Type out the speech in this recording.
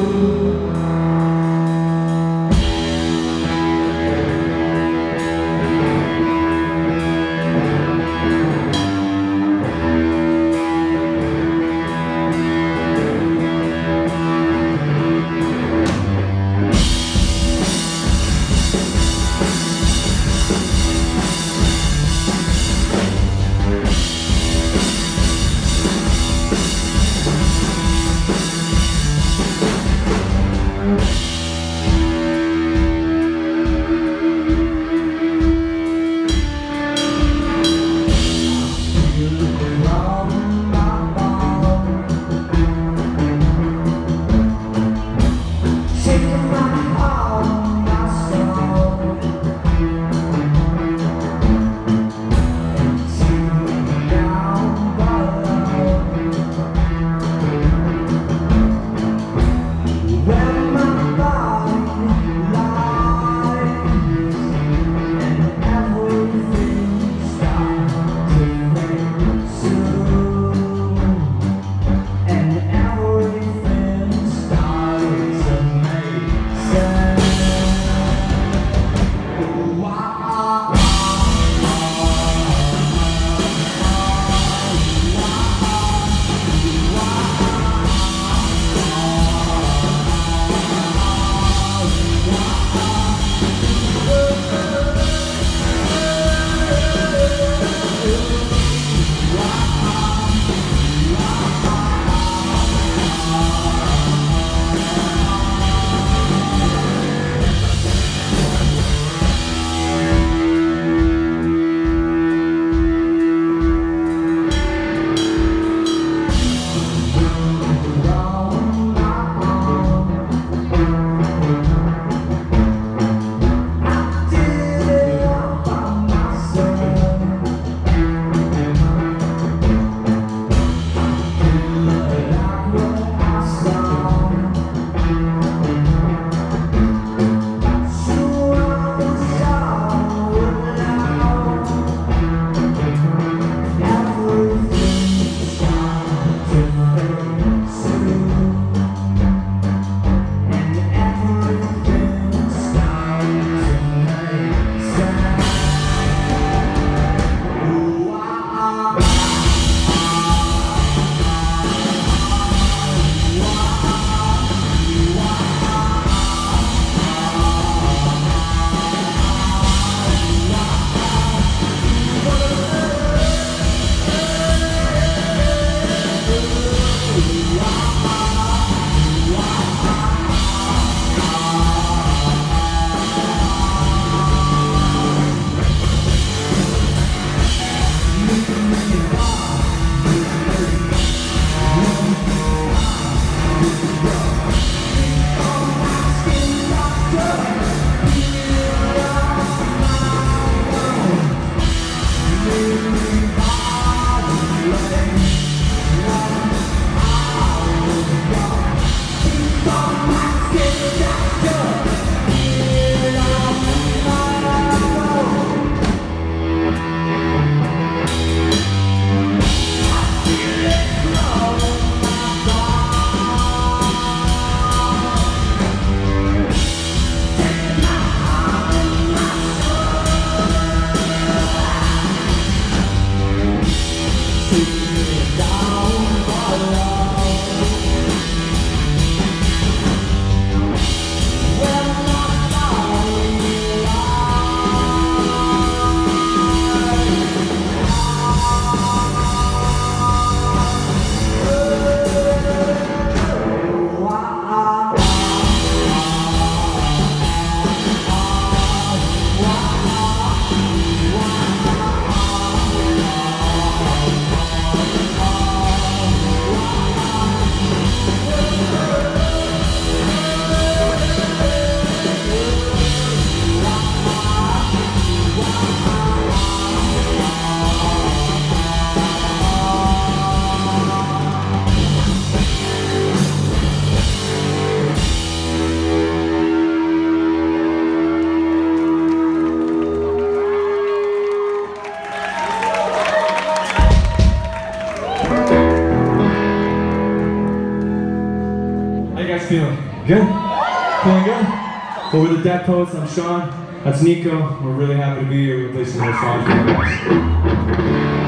guys feeling? Good? Feeling good? Well, we're the Deaf Poets. I'm Sean. That's Nico. We're really happy to be here. We're some more songs for you guys.